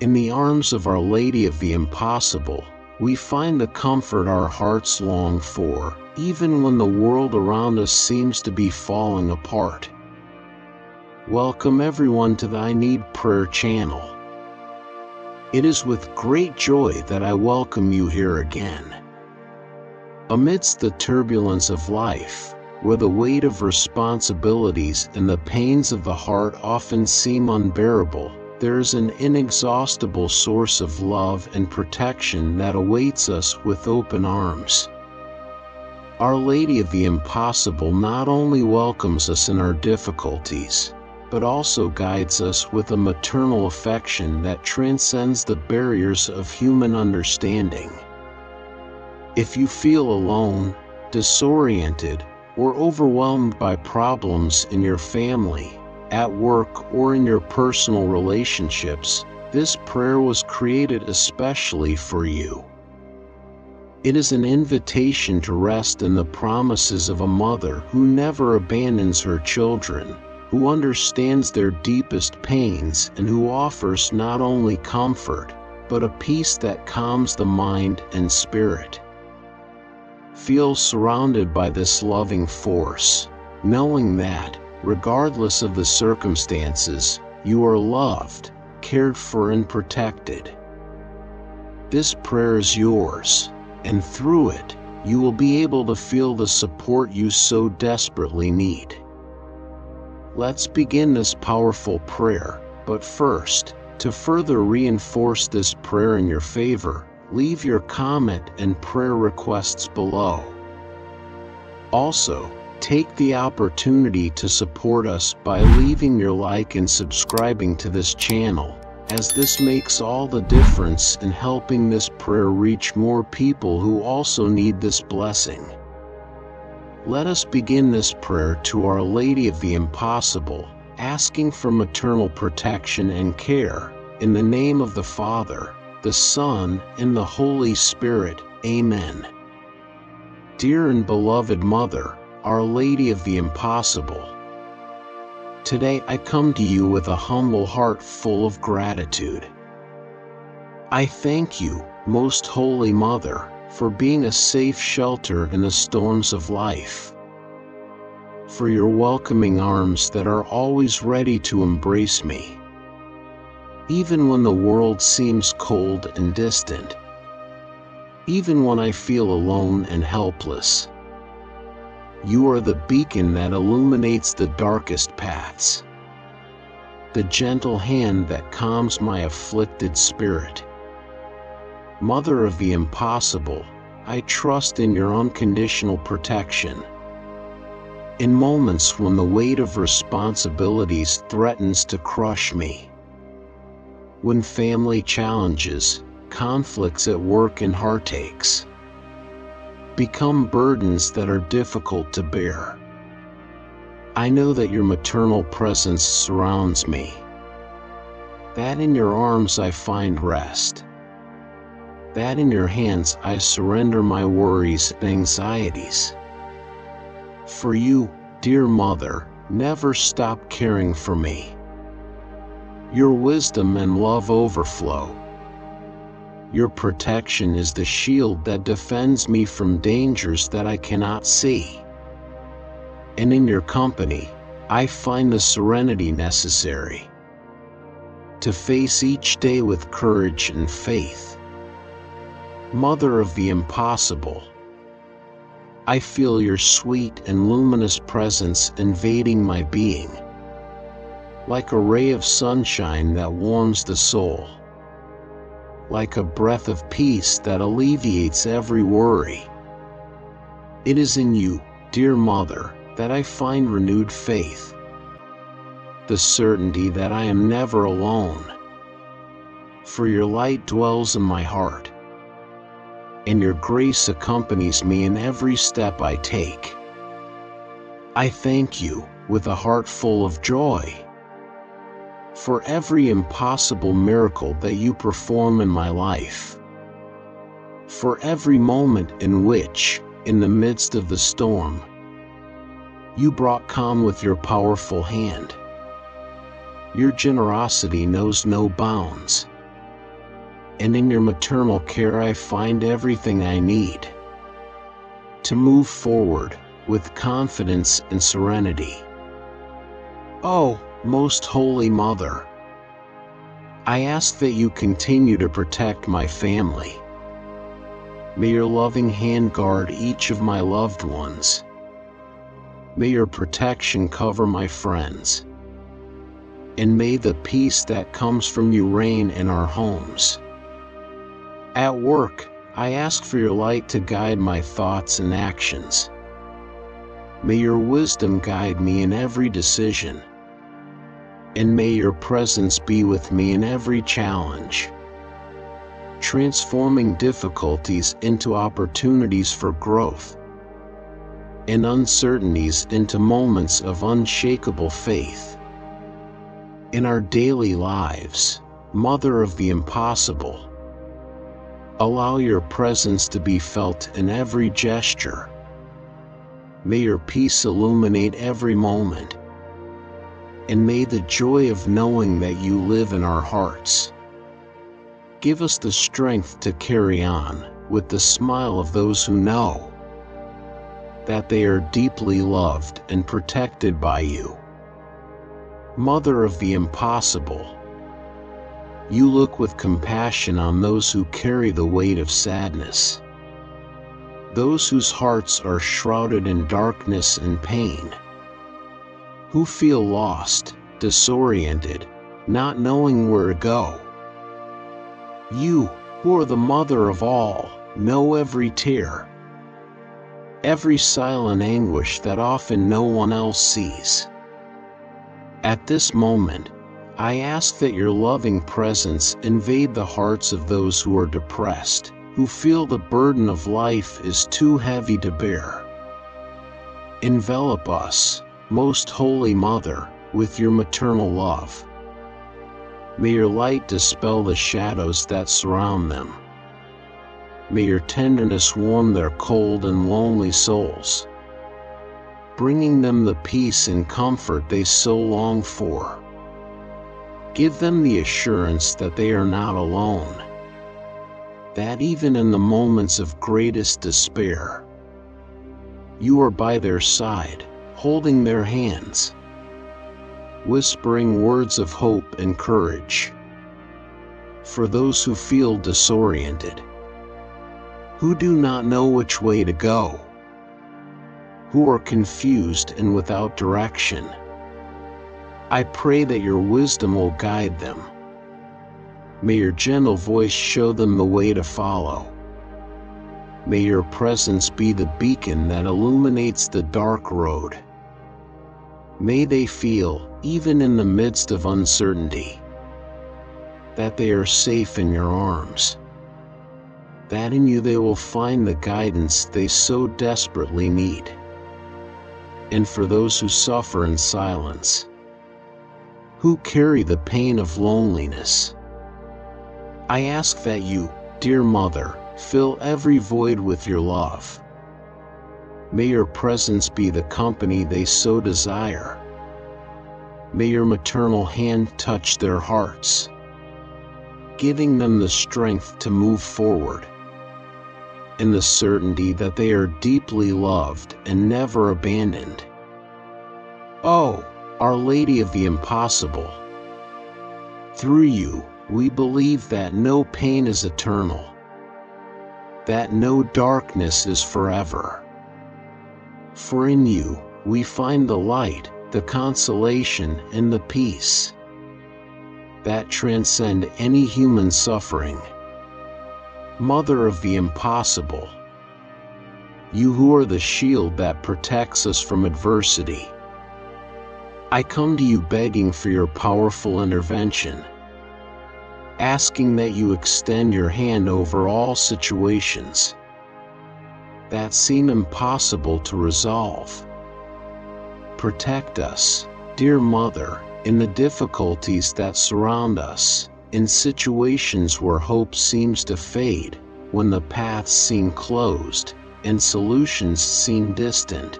In the arms of Our Lady of the Impossible, we find the comfort our hearts long for, even when the world around us seems to be falling apart. Welcome everyone to the I Need Prayer channel. It is with great joy that I welcome you here again. Amidst the turbulence of life, where the weight of responsibilities and the pains of the heart often seem unbearable, there is an inexhaustible source of love and protection that awaits us with open arms. Our Lady of the Impossible not only welcomes us in our difficulties, but also guides us with a maternal affection that transcends the barriers of human understanding. If you feel alone, disoriented, or overwhelmed by problems in your family, at work, or in your personal relationships, this prayer was created especially for you. It is an invitation to rest in the promises of a mother who never abandons her children, who understands their deepest pains, and who offers not only comfort, but a peace that calms the mind and spirit. Feel surrounded by this loving force, knowing that, regardless of the circumstances, you are loved, cared for, and protected. This prayer is yours, and through it, you will be able to feel the support you so desperately need. Let's begin this powerful prayer, but first, to further reinforce this prayer in your favor, leave your comment and prayer requests below. Also, take the opportunity to support us by leaving your like and subscribing to this channel, as this makes all the difference in helping this prayer reach more people who also need this blessing. Let us begin this prayer to Our Lady of the Impossible, asking for maternal protection and care, in the name of the Father, the Son, and the Holy Spirit. Amen. Dear and beloved Mother, Our Lady of the Impossible, today I come to you with a humble heart full of gratitude. I thank you, Most Holy Mother, for being a safe shelter in the storms of life. For your welcoming arms that are always ready to embrace me even when the world seems cold and distant. Even when I feel alone and helpless. You are the beacon that illuminates the darkest paths. The gentle hand that calms my afflicted spirit. Mother of the impossible, I trust in your unconditional protection. In moments when the weight of responsibilities threatens to crush me when family challenges, conflicts at work, and heartaches become burdens that are difficult to bear. I know that your maternal presence surrounds me, that in your arms I find rest, that in your hands I surrender my worries and anxieties. For you, dear mother, never stop caring for me. Your wisdom and love overflow. Your protection is the shield that defends me from dangers that I cannot see. And in your company, I find the serenity necessary to face each day with courage and faith. Mother of the impossible, I feel your sweet and luminous presence invading my being like a ray of sunshine that warms the soul, like a breath of peace that alleviates every worry. It is in you, dear Mother, that I find renewed faith, the certainty that I am never alone. For your light dwells in my heart, and your grace accompanies me in every step I take. I thank you with a heart full of joy for every impossible miracle that you perform in my life. For every moment in which, in the midst of the storm, you brought calm with your powerful hand. Your generosity knows no bounds. and in your maternal care I find everything I need to move forward with confidence and serenity. Oh, most holy mother, I ask that you continue to protect my family. May your loving hand guard each of my loved ones. May your protection cover my friends. And may the peace that comes from you reign in our homes. At work, I ask for your light to guide my thoughts and actions. May your wisdom guide me in every decision. And may your presence be with me in every challenge transforming difficulties into opportunities for growth, and uncertainties into moments of unshakable faith. In our daily lives, Mother of the Impossible, allow your presence to be felt in every gesture. May your peace illuminate every moment, and may the joy of knowing that you live in our hearts Give us the strength to carry on with the smile of those who know that they are deeply loved and protected by you. Mother of the impossible, you look with compassion on those who carry the weight of sadness, those whose hearts are shrouded in darkness and pain, who feel lost, disoriented, not knowing where to go. You, who are the mother of all, know every tear, every silent anguish that often no one else sees. At this moment, I ask that your loving presence invade the hearts of those who are depressed, who feel the burden of life is too heavy to bear. Envelop us, most holy Mother, with your maternal love. May your light dispel the shadows that surround them. May your tenderness warm their cold and lonely souls, bringing them the peace and comfort they so long for. Give them the assurance that they are not alone, that even in the moments of greatest despair, you are by their side, holding their hands whispering words of hope and courage. For those who feel disoriented, who do not know which way to go, who are confused and without direction, I pray that your wisdom will guide them. May your gentle voice show them the way to follow. May your presence be the beacon that illuminates the dark road. May they feel, even in the midst of uncertainty, that they are safe in your arms. That in you they will find the guidance they so desperately need. And for those who suffer in silence, who carry the pain of loneliness, I ask that you, dear Mother, fill every void with your love May your presence be the company they so desire. May your maternal hand touch their hearts, giving them the strength to move forward, in the certainty that they are deeply loved and never abandoned. Oh, Our Lady of the Impossible, through you, we believe that no pain is eternal, that no darkness is forever for in you, we find the light, the consolation, and the peace that transcend any human suffering. Mother of the impossible, you who are the shield that protects us from adversity. I come to you begging for your powerful intervention, asking that you extend your hand over all situations that seem impossible to resolve. Protect us, dear Mother, in the difficulties that surround us, in situations where hope seems to fade, when the paths seem closed, and solutions seem distant.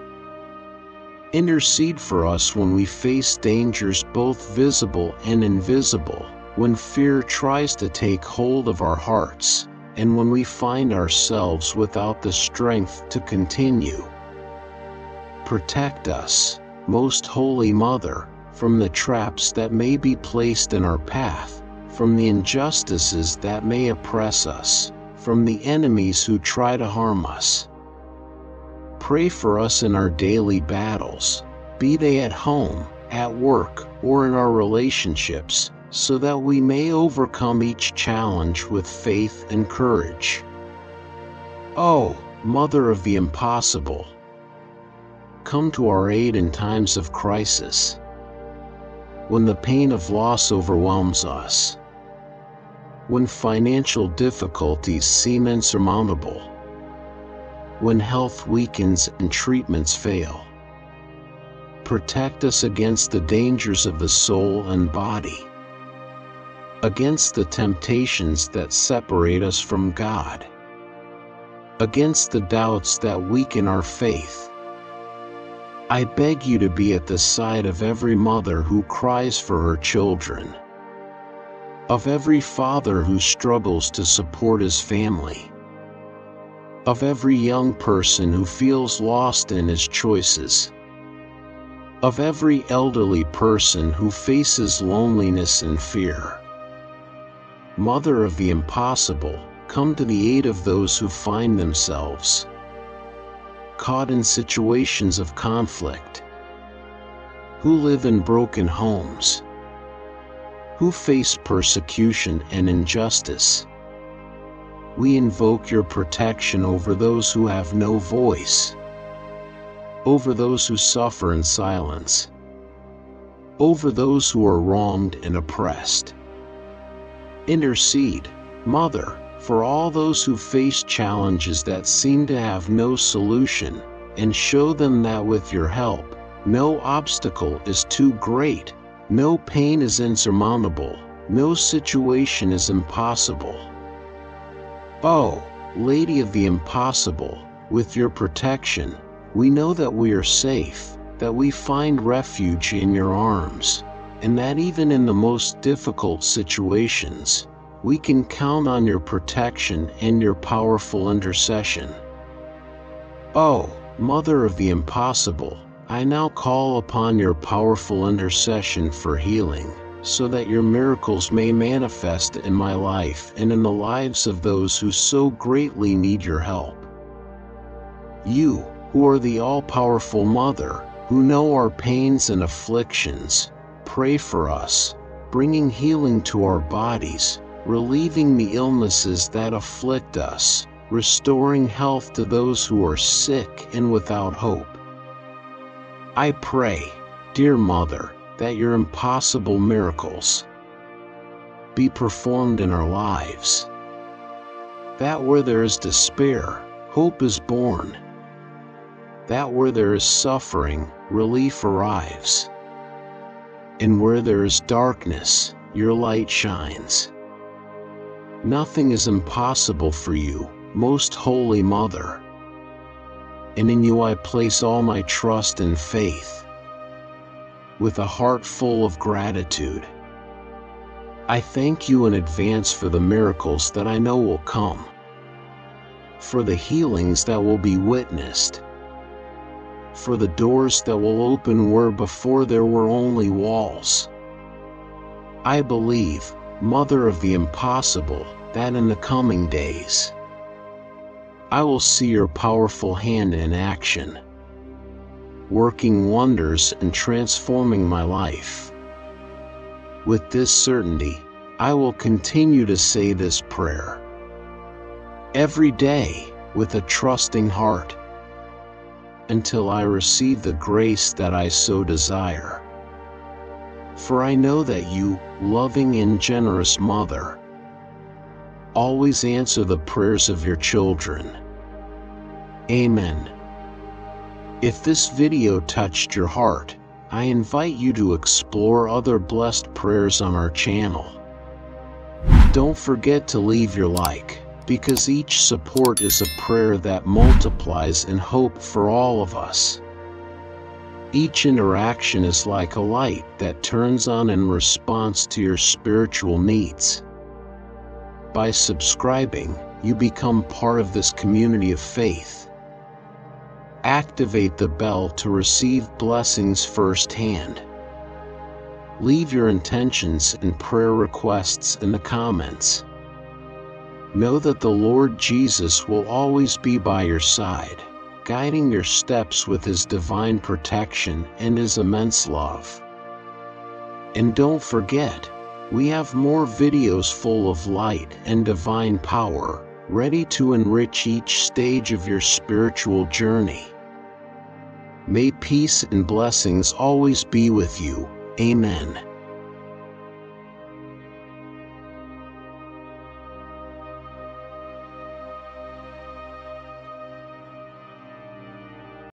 Intercede for us when we face dangers both visible and invisible, when fear tries to take hold of our hearts, and when we find ourselves without the strength to continue. Protect us, Most Holy Mother, from the traps that may be placed in our path, from the injustices that may oppress us, from the enemies who try to harm us. Pray for us in our daily battles, be they at home, at work, or in our relationships, so that we may overcome each challenge with faith and courage. Oh, Mother of the Impossible, come to our aid in times of crisis. When the pain of loss overwhelms us, when financial difficulties seem insurmountable, when health weakens and treatments fail. Protect us against the dangers of the soul and body, against the temptations that separate us from God, against the doubts that weaken our faith. I beg you to be at the side of every mother who cries for her children of every father who struggles to support his family, of every young person who feels lost in his choices, of every elderly person who faces loneliness and fear. Mother of the impossible, come to the aid of those who find themselves caught in situations of conflict, who live in broken homes who face persecution and injustice. We invoke your protection over those who have no voice, over those who suffer in silence, over those who are wronged and oppressed. Intercede, Mother, for all those who face challenges that seem to have no solution, and show them that with your help, no obstacle is too great no pain is insurmountable, no situation is impossible. Oh, Lady of the Impossible, with your protection, we know that we are safe, that we find refuge in your arms, and that even in the most difficult situations, we can count on your protection and your powerful intercession. Oh, Mother of the Impossible, I now call upon your powerful intercession for healing, so that your miracles may manifest in my life and in the lives of those who so greatly need your help. You, who are the all-powerful Mother, who know our pains and afflictions, pray for us, bringing healing to our bodies, relieving the illnesses that afflict us, restoring health to those who are sick and without hope. I pray, dear Mother, that your impossible miracles be performed in our lives. That where there is despair, hope is born. That where there is suffering, relief arrives. And where there is darkness, your light shines. Nothing is impossible for you, most holy Mother and in you I place all my trust and faith. With a heart full of gratitude, I thank you in advance for the miracles that I know will come, for the healings that will be witnessed, for the doors that will open where before there were only walls. I believe, Mother of the Impossible, that in the coming days, I will see your powerful hand in action, working wonders and transforming my life. With this certainty, I will continue to say this prayer every day with a trusting heart until I receive the grace that I so desire. For I know that you, loving and generous Mother, always answer the prayers of your children. Amen. If this video touched your heart, I invite you to explore other blessed prayers on our channel. Don't forget to leave your like, because each support is a prayer that multiplies in hope for all of us. Each interaction is like a light that turns on in response to your spiritual needs. By subscribing, you become part of this community of faith. Activate the bell to receive blessings firsthand. Leave your intentions and prayer requests in the comments. Know that the Lord Jesus will always be by your side, guiding your steps with His divine protection and His immense love. And don't forget, we have more videos full of light and divine power, ready to enrich each stage of your spiritual journey. May peace and blessings always be with you. Amen.